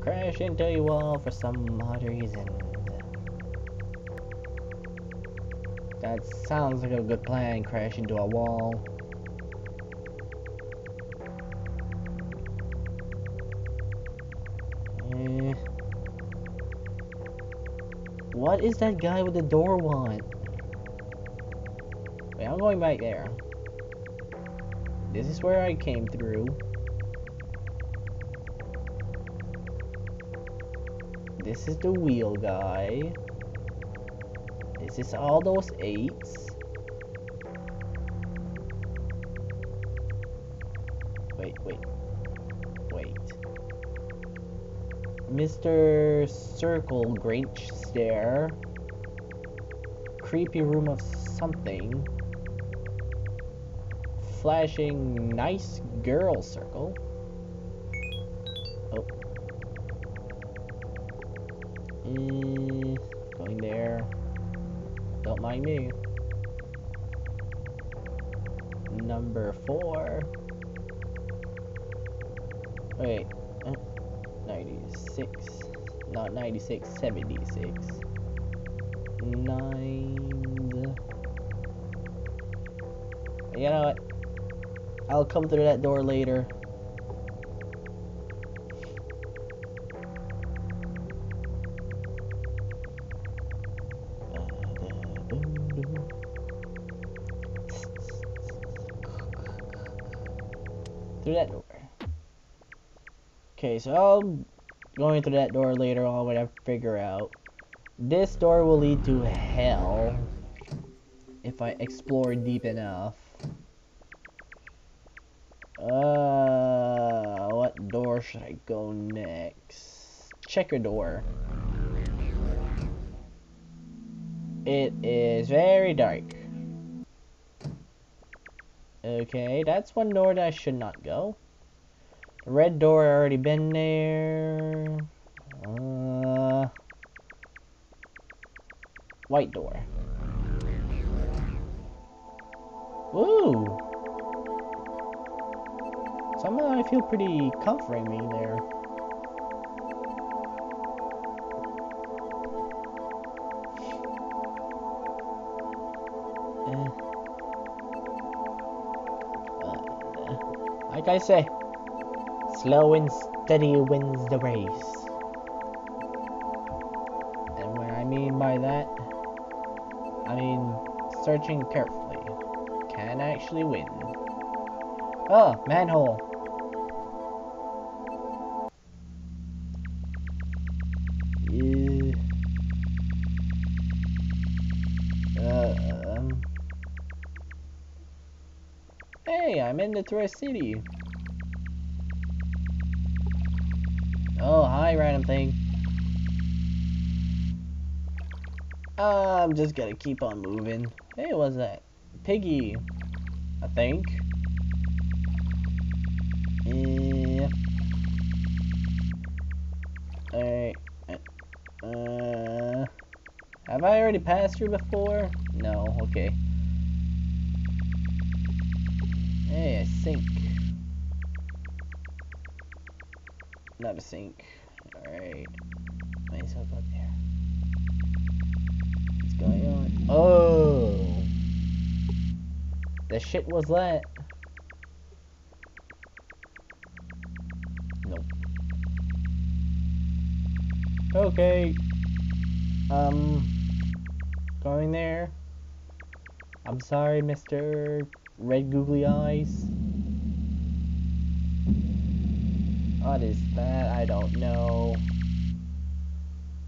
Crash into a wall for some odd reason. That sounds like a good plan, crash into a wall. Eh. What is that guy with the door want? Wait, I'm going back there. This is where I came through. This is the wheel guy. This is all those eights? Wait, wait. Wait. Mr. Circle Grinch Stare. Creepy room of something. Flashing nice girl circle. Oh. Eh, going there. Don't mind me. Number four. Wait. uh, 96. Not 96, 76. Nine. You know what? I'll come through that door later. Through that door. Okay, so I'll going through that door later on when I figure out. This door will lead to hell if I explore deep enough. Uh, what door should I go next? Checker door. It is very dark. Okay, that's one door that I should not go. The Red door I already been there. Uh, white door. Ooh. Somehow I feel pretty comforting me there. Like I say, slow and steady wins the race. And what I mean by that, I mean searching carefully can actually win. Oh, manhole. In the Tourist City. Oh, hi, random thing. I'm just gonna keep on moving. Hey, what's that? Piggy, I think. Yeah. Alright. Uh, have I already passed through before? No, okay. Hey, a sink. Not a sink. Alright. Myself up there. What's going on? Oh! The shit was that. Nope. Okay. Um, going there. I'm sorry, Mr. Red Googly Eyes. What is that? I don't know.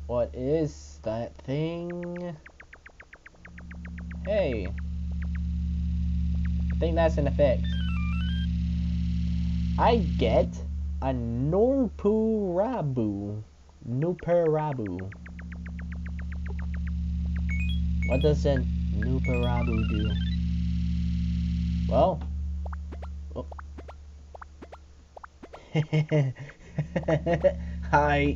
What is that thing? Hey. I think that's an effect. I get a Norpurabu. Nuperabu. What does a Nuperabu do? Well. Oh. Hi.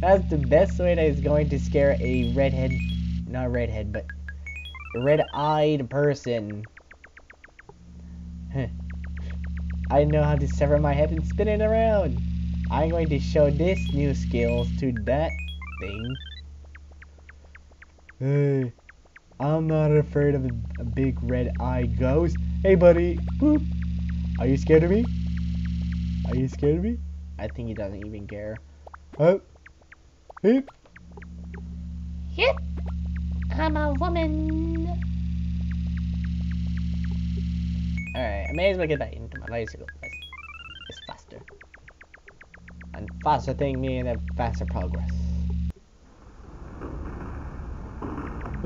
That's the best way that is going to scare a redhead, not redhead, but red-eyed person. I know how to sever my head and spin it around. I'm going to show this new skills to that thing. Hey, I'm not afraid of a, a big red eye ghost. Hey, buddy. Boop. Are you scared of me? Are you scared of me? I think he doesn't even care. Oh. Hip. Yep, I'm a woman. Alright, I may as well get back into my bicycle. It's, it's faster. And faster thing meaning a faster progress.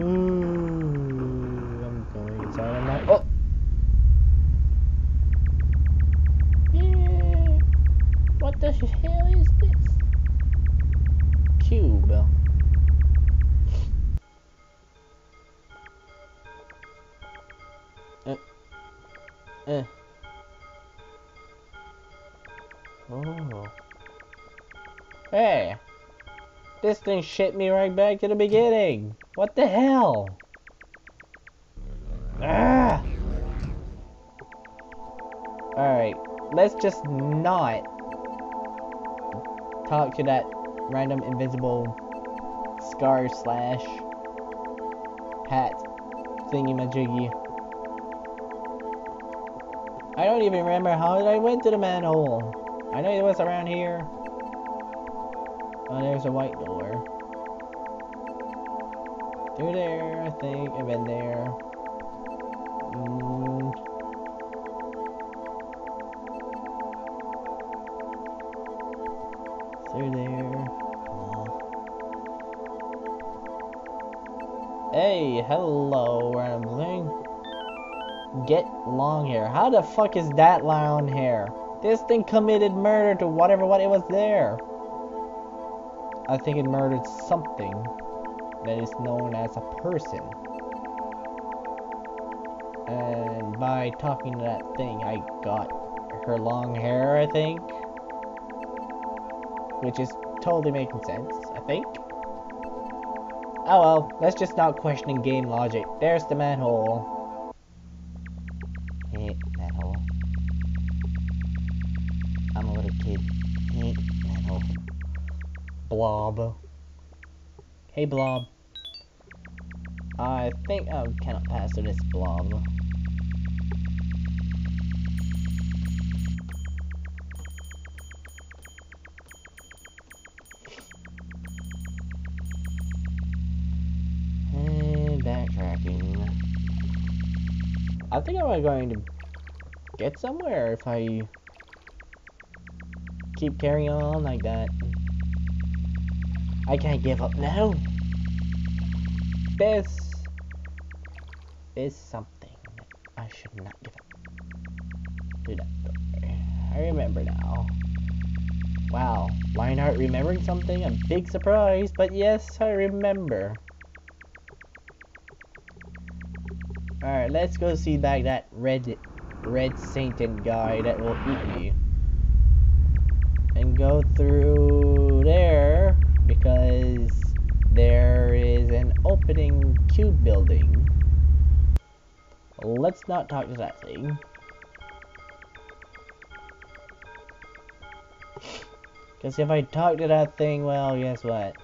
Ooh, I'm going inside of my. Oh! What the hell This thing shit me right back to the beginning! What the hell? Ah! Alright, let's just not talk to that random invisible scar slash hat thingy majiggy. I don't even remember how I went to the manhole. I know it was around here. Oh, there's a white door. Through there, I think. I've been there. Mm. Through there. Hey, hello, random. Get long hair. How the fuck is that long hair? This thing committed murder to whatever what it was there. I think it murdered something that is known as a person. And by talking to that thing, I got her long hair, I think. Which is totally making sense, I think. Oh well, let's just not questioning game logic. There's the manhole. Blob. Hey, Blob. I think oh, I cannot pass through this blob. And hmm, backtracking. I think I'm going to get somewhere if I keep carrying on like that. I can't give up now. This is something I should not give up. Door. I remember now. Wow, Lionheart remembering something? A big surprise, but yes, I remember. Alright, let's go see back that red red Satan guy that will eat me. And go through because there is an opening cube building. Let's not talk to that thing. Because if I talk to that thing, well, guess what?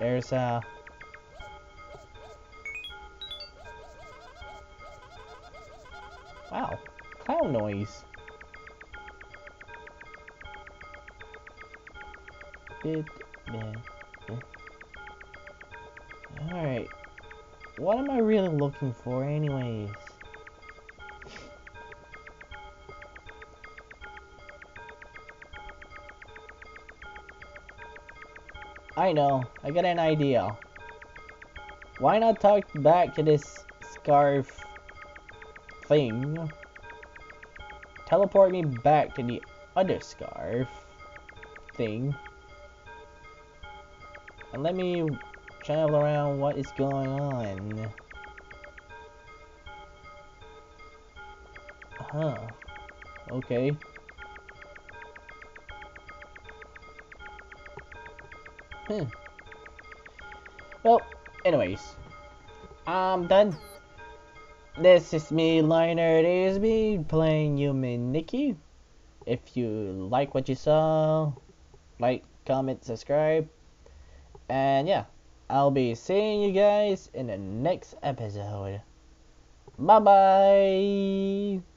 There's a... Wow, clown noise. Bit, Alright. What am I really looking for anyways? I know. I got an idea. Why not talk back to this scarf thing? Teleport me back to the other scarf thing. And let me travel around what is going on. Huh. Okay. Hmm. Well, anyways. I'm done. This is me, Liner. It is me playing Yume Nikki. If you like what you saw, like, comment, subscribe. And yeah, I'll be seeing you guys in the next episode. Bye bye.